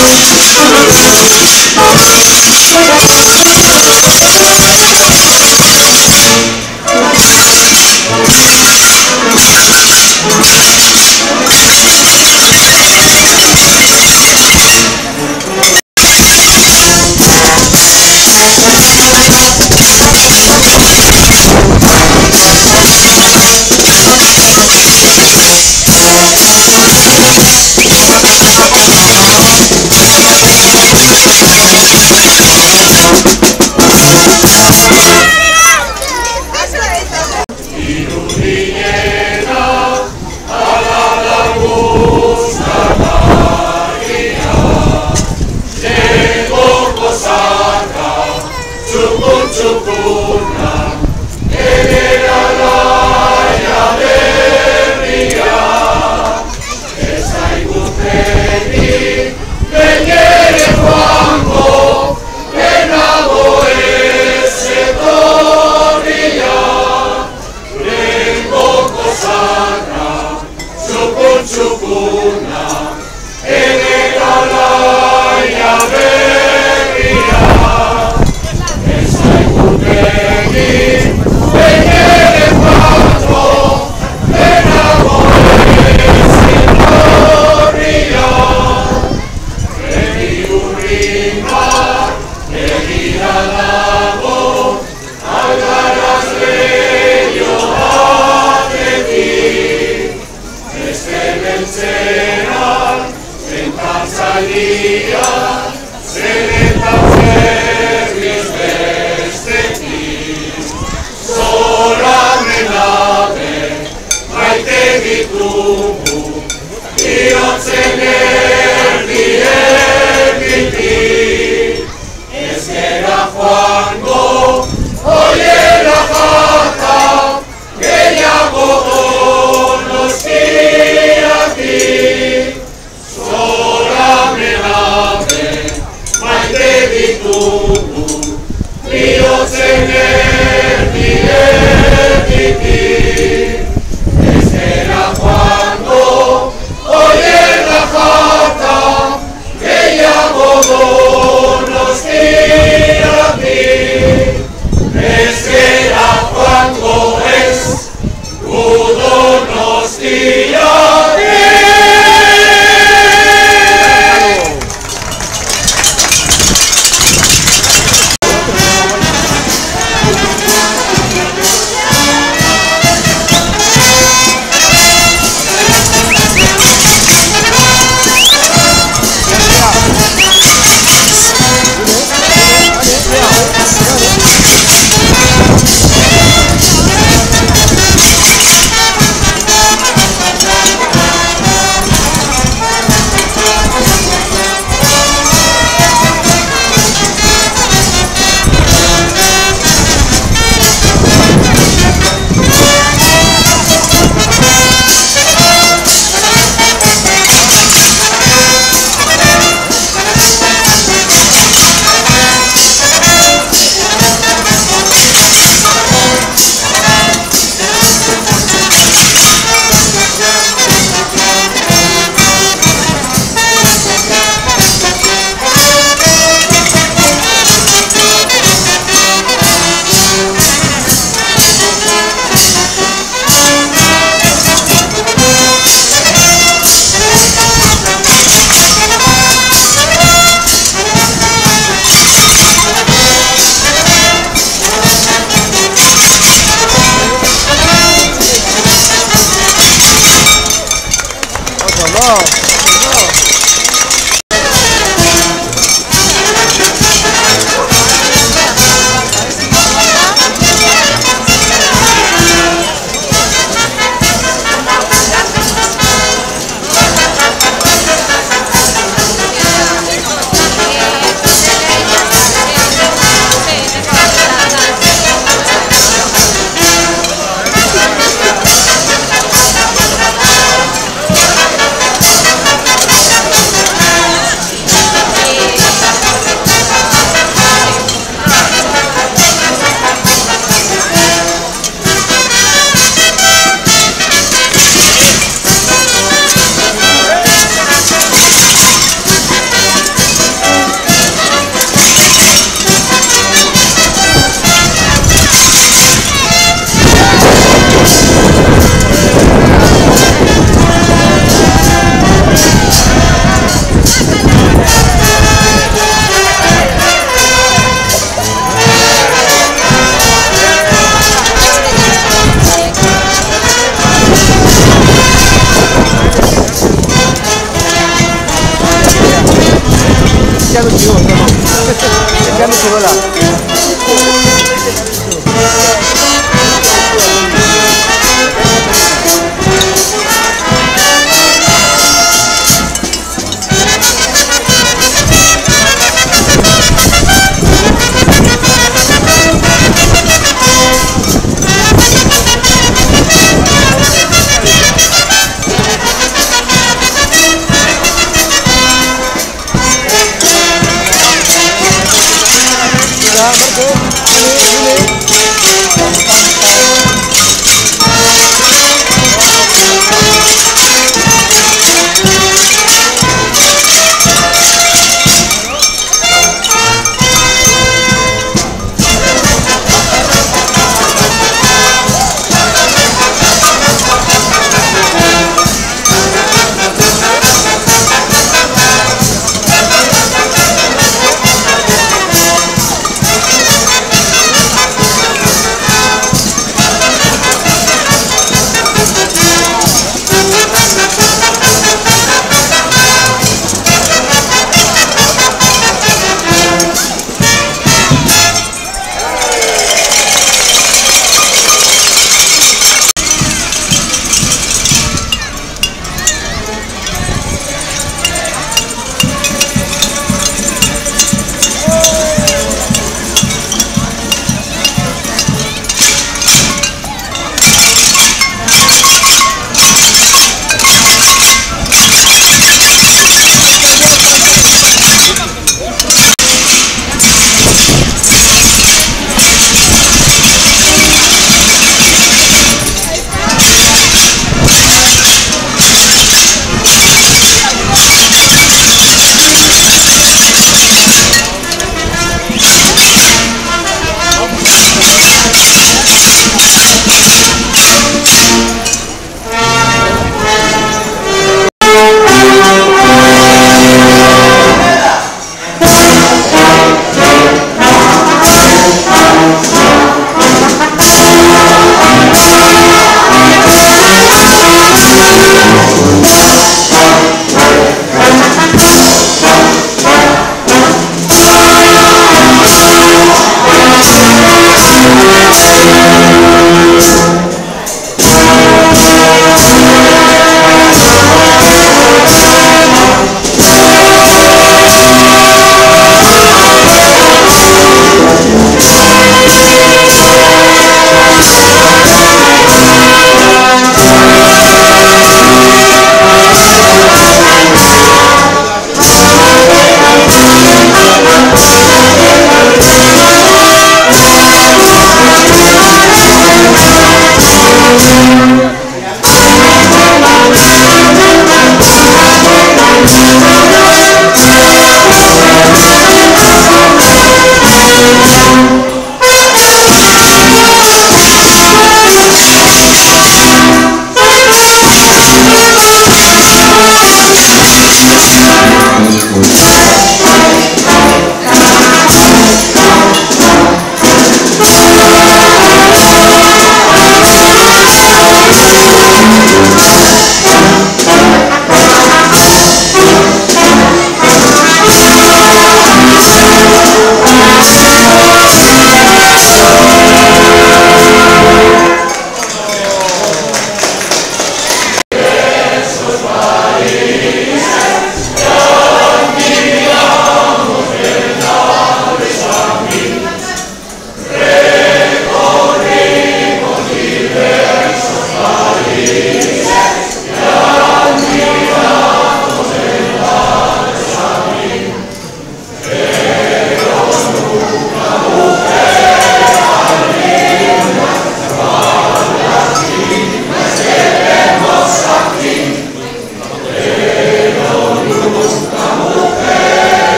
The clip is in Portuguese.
Thank love.